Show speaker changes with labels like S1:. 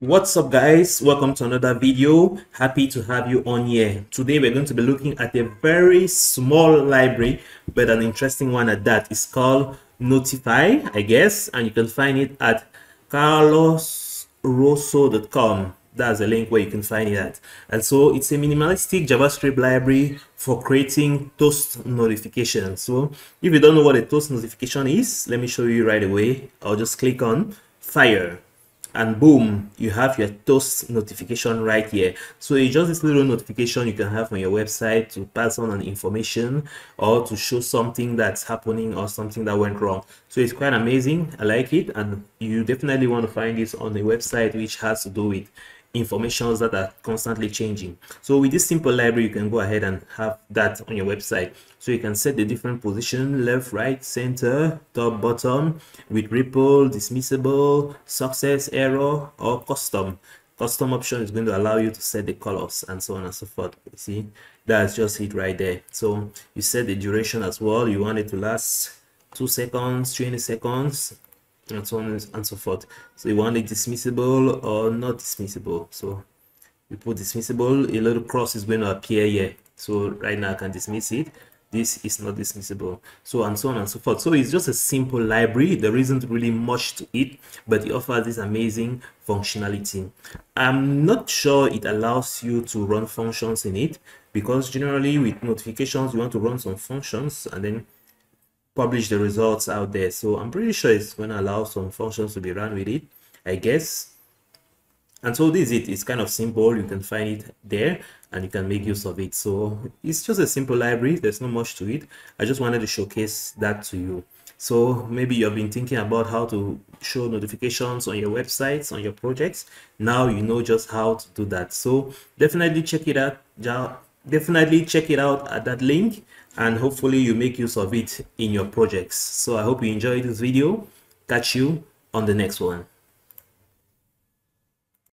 S1: What's up guys? Welcome to another video. Happy to have you on here. Today we're going to be looking at a very small library but an interesting one at that. It's called Notyf, I guess, and you can find it at carlosroso.com. That's a link where you can find it at. And so it's a minimalistic JavaScript library for creating toast notifications. So if you don't know what a toast notification is, let me show you right away. I'll just click on fire and boom you have your toast notification right here. So it's just this little notification you can have on your website to pass on an information or to show something that's happening or something that went wrong. So it's quite amazing. I like it and you definitely want to find this on a website which has to do with informations that are constantly changing. So with this simple library you can go ahead and have that on your website. So you can set the different position left right center top bottom with ripple dismissible success error or custom. Custom option is going to allow you to set the colors and so on and so forth. You see that's just it right there. So you set the duration as well. You want it to last two seconds 20 seconds and so on and so forth. So you want it dismissible or not dismissible? So you put dismissible a little cross is going to appear here. So right now i can dismiss it. This is not dismissible. So and so on and so forth. So it's just a simple library. There isn't really much to it but it offers this amazing functionality. I'm not sure it allows you to run functions in it because generally with notifications you want to run some functions and then publish the results out there. So i'm pretty sure it's going to allow some functions to be run with it i guess. And so this is it. It's kind of simple. You can find it there and you can make use of it. So it's just a simple library. There's not much to it. I just wanted to showcase that to you. So maybe you've been thinking about how to show notifications on your websites on your projects. Now you know just how to do that. So definitely check it out definitely check it out at that link and hopefully you make use of it in your projects. So i hope you enjoyed this video. Catch you on the next one